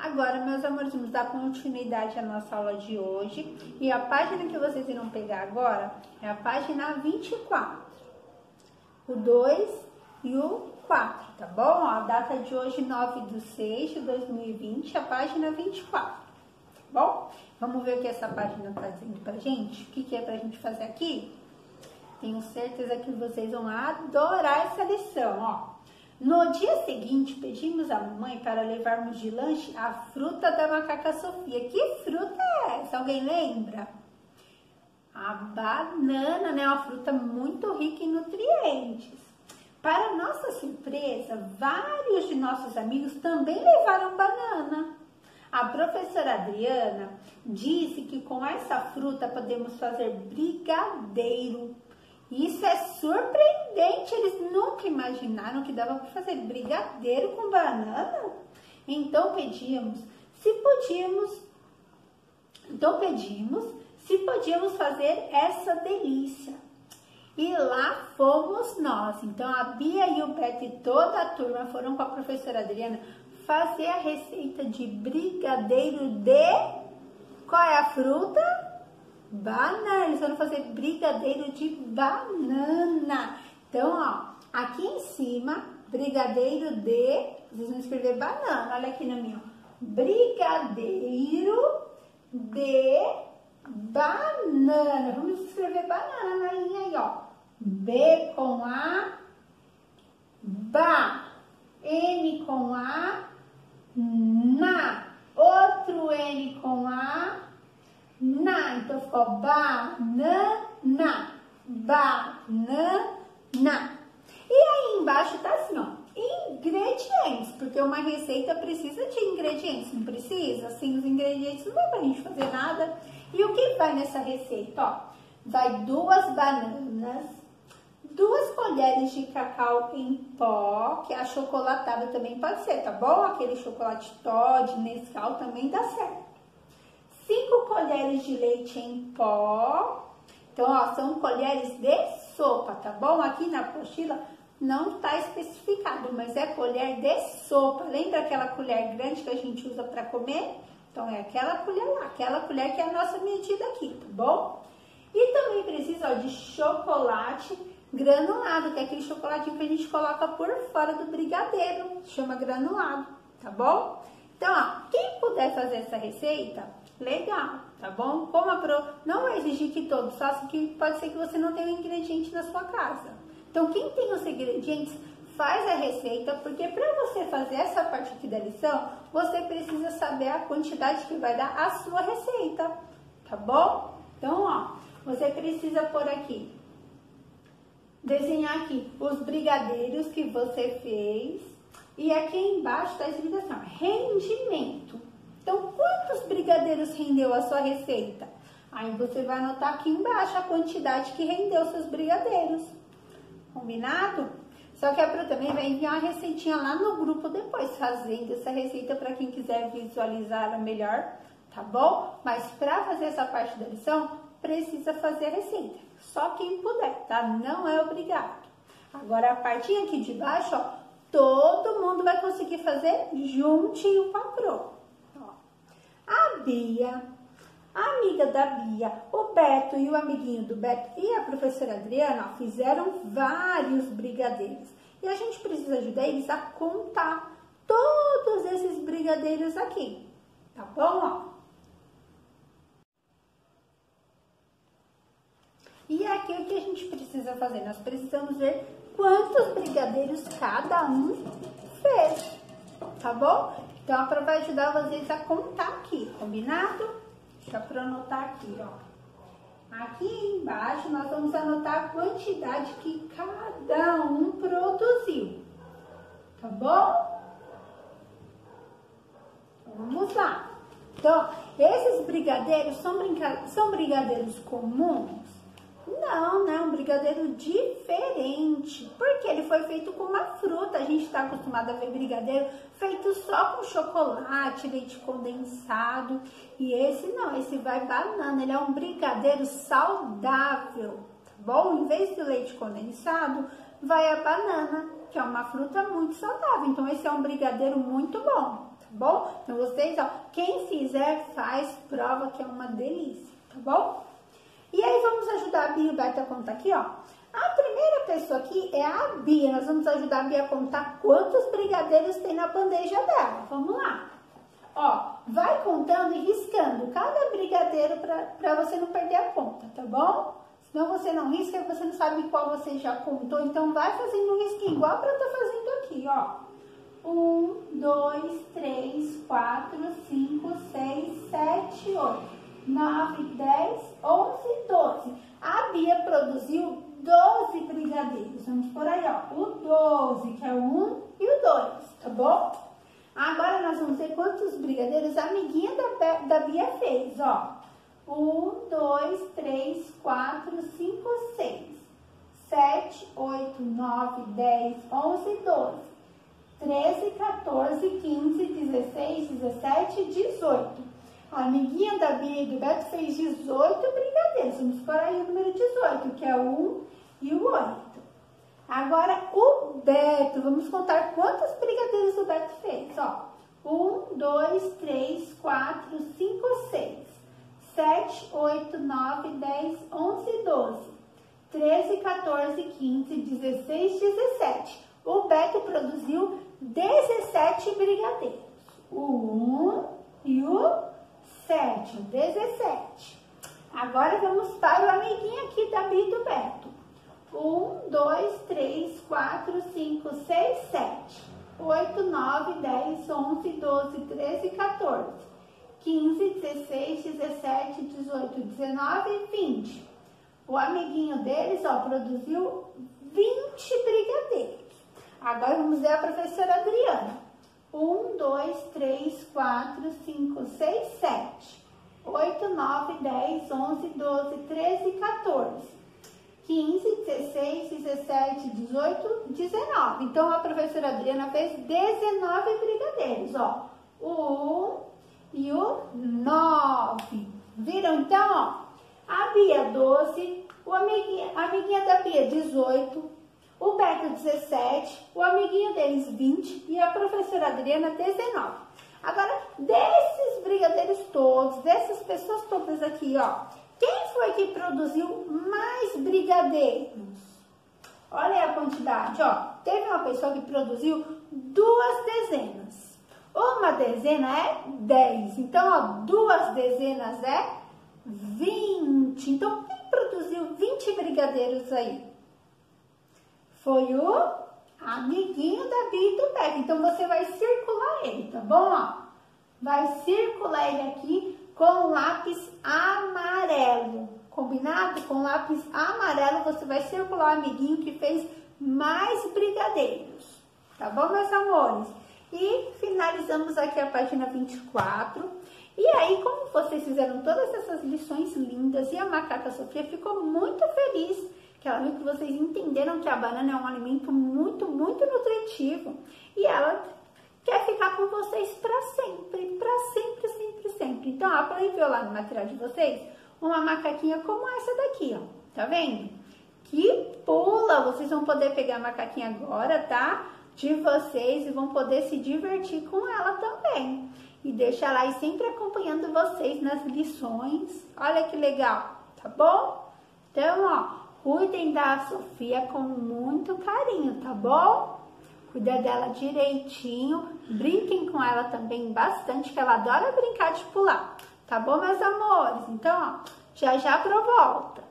Agora, meus amores, vamos dar continuidade à nossa aula de hoje. E a página que vocês irão pegar agora é a página 24. O 2 e o 4, tá bom? A data de hoje, 9 de 6 de 2020, a página 24, tá bom? Vamos ver o que essa página tá dizendo pra gente? O que, que é pra gente fazer aqui? Tenho certeza que vocês vão adorar essa lição, ó. No dia seguinte, pedimos à mamãe para levarmos de lanche a fruta da macaca Sofia. Que fruta é essa? Alguém lembra? A banana, né? Uma fruta muito rica em nutrientes. Para nossa surpresa, vários de nossos amigos também levaram banana. A professora Adriana disse que com essa fruta podemos fazer brigadeiro isso é surpreendente, eles nunca imaginaram que dava para fazer brigadeiro com banana. Então pedíamos se podíamos, então pedimos se podíamos fazer essa delícia. E lá fomos nós. Então a Bia e o Beto e toda a turma foram com a professora Adriana fazer a receita de brigadeiro de qual é a fruta? Banana. Eles foram fazer brigadeiro de banana. Então, ó, aqui em cima, brigadeiro de. Vocês vão escrever banana. Olha aqui na minha. Brigadeiro de banana. Vamos escrever banana na linha aí, ó. B com A, ba. N com A, na. Outro N com A, ficou banana, banana. E aí embaixo tá assim, ó, ingredientes, porque uma receita precisa de ingredientes, não precisa? Sem os ingredientes não dá pra gente fazer nada. E o que vai nessa receita, ó? Vai duas bananas, duas colheres de cacau em pó, que é achocolatado também pode ser, tá bom? Aquele chocolate Todd, Nescau também dá certo. 5 colheres de leite em pó. Então, ó, são colheres de sopa, tá bom? Aqui na apostila não está especificado, mas é colher de sopa. Lembra aquela colher grande que a gente usa para comer? Então, é aquela colher lá, aquela colher que é a nossa medida aqui, tá bom? E também precisa ó, de chocolate granulado, que é aquele chocolatinho que a gente coloca por fora do brigadeiro, chama granulado, tá bom? Então, ó, quem puder fazer essa receita, legal, tá bom? Como a Pro não vai exigir que todos façam, que pode ser que você não tenha um ingrediente na sua casa. Então, quem tem os ingredientes, faz a receita, porque para você fazer essa parte aqui da lição, você precisa saber a quantidade que vai dar a sua receita, tá bom? Então, ó, você precisa pôr aqui, desenhar aqui os brigadeiros que você fez, e aqui embaixo está escrito assim, ó, rendimento. Então, quantos brigadeiros rendeu a sua receita? Aí você vai anotar aqui embaixo a quantidade que rendeu seus brigadeiros. Combinado? Só que a Pro também vai enviar uma receitinha lá no grupo depois, fazendo essa receita para quem quiser visualizar melhor, tá bom? Mas para fazer essa parte da lição, precisa fazer a receita. Só quem puder, tá? Não é obrigado. Agora a partinha aqui de baixo, ó, todo mundo vai conseguir fazer juntinho com a Pro. Bia, a amiga da Bia, o Beto e o amiguinho do Beto e a professora Adriana fizeram vários brigadeiros. E a gente precisa ajudar eles a contar todos esses brigadeiros aqui. Tá bom? E aqui o que a gente precisa fazer? Nós precisamos ver quantos brigadeiros cada um fez, tá bom? Então, a vai ajudar vocês a contar aqui, combinado? Deixa eu anotar aqui, ó. Aqui embaixo nós vamos anotar a quantidade que cada um produziu, tá bom? Vamos lá. Então, esses brigadeiros são, são brigadeiros comuns? Não, né? Um brigadeiro diferente. Porque ele foi feito com uma fruta. A gente está acostumado a ver brigadeiro feito só com chocolate, leite condensado. E esse não, esse vai banana. Ele é um brigadeiro saudável, tá bom? Em vez do leite condensado, vai a banana, que é uma fruta muito saudável. Então, esse é um brigadeiro muito bom, tá bom? Então vocês, ó, quem fizer, faz, prova que é uma delícia, tá bom? E aí vamos ajudar a Bia e Beto a contar aqui, ó. A primeira pessoa aqui é a Bia. Nós vamos ajudar a Bia a contar quantos brigadeiros tem na bandeja dela. Vamos lá. Ó, vai contando e riscando cada brigadeiro para você não perder a conta, tá bom? Senão você não risca, você não sabe qual você já contou. Então vai fazendo um risquinho, igual para eu tô fazendo aqui, ó. Um, dois, três, quatro, cinco, seis, sete, oito, nove, dez, onze, doze. A Bia produziu 12 brigadeiros. Vamos por aí, ó. O 12, que é o 1 e o 2, tá bom? Agora nós vamos ver quantos brigadeiros a amiguinha da, da Bia fez, ó. 1, 2, 3, 4, 5, 6, 7, 8, 9, 10, 11, 12, 13, 14, 15, 16, 17, 18. Amiguinha da Bia e do Beto fez 18 brigadeiros. Vamos por aí o número 18, que é o 1 e o 8. Agora, o Beto, vamos contar quantos brigadeiros o Beto fez, ó. 1, 2, 3, 4, 5, 6, 7, 8, 9, 10, 11, 12, 13, 14, 15, 16, 17. O Beto produziu 17 brigadeiros. O 1 e o 7, 17. Agora vamos para o amiguinho aqui da do Beto. 1, 2, 3, 4, 5, 6, 7, 8, 9, 10, 11, 12, 13, 14, 15, 16, 17, 18, 19 e 20. O amiguinho deles, ó, produziu 20 brigadeiros. Agora vamos ver a professora Adriana. 1, 2, 3, 4, 5, 6, 7, 8, 9, 10, 11, 12, 13, 14. 15, 16, 17, 18, 19. Então, a professora Adriana fez 19 brigadeiros, ó. O 1 e o 9. Viram, então, ó? A Bia, 12. O amiguinha, a amiguinha da Bia, 18. O Beto, 17. O amiguinho deles, 20. E a professora Adriana, 19. Agora, desses brigadeiros todos, dessas pessoas todas aqui, ó, quem foi que produziu mais brigadeiros? Olha a quantidade, ó. Teve uma pessoa que produziu duas dezenas. Uma dezena é 10. Então, ó, duas dezenas é 20. Então, quem produziu 20 brigadeiros aí? Foi o amiguinho da Bia e do Beto. Então, você vai circular ele, tá bom? Ó, vai circular ele aqui com lápis amarelo. Combinado? Com lápis amarelo você vai circular o amiguinho que fez mais brigadeiros. Tá bom, meus amores? E finalizamos aqui a página 24. E aí, como vocês fizeram todas essas lições lindas e a macaca Sofia ficou muito feliz ela viu que vocês entenderam que a banana é um alimento muito, muito nutritivo. E ela quer ficar com vocês para sempre, para sempre, sempre, sempre. Então, ó, enviar lá no material de vocês uma macaquinha como essa daqui, ó. Tá vendo? Que pula! Vocês vão poder pegar a macaquinha agora, tá? De vocês e vão poder se divertir com ela também. E deixa lá e sempre acompanhando vocês nas lições. Olha que legal, tá bom? Então, ó, cuidem da Sofia com muito carinho, tá bom? Cuida dela direitinho, brinquem com ela também bastante, que ela adora brincar de pular. Tá bom, meus amores? Então, ó, já já pro volta.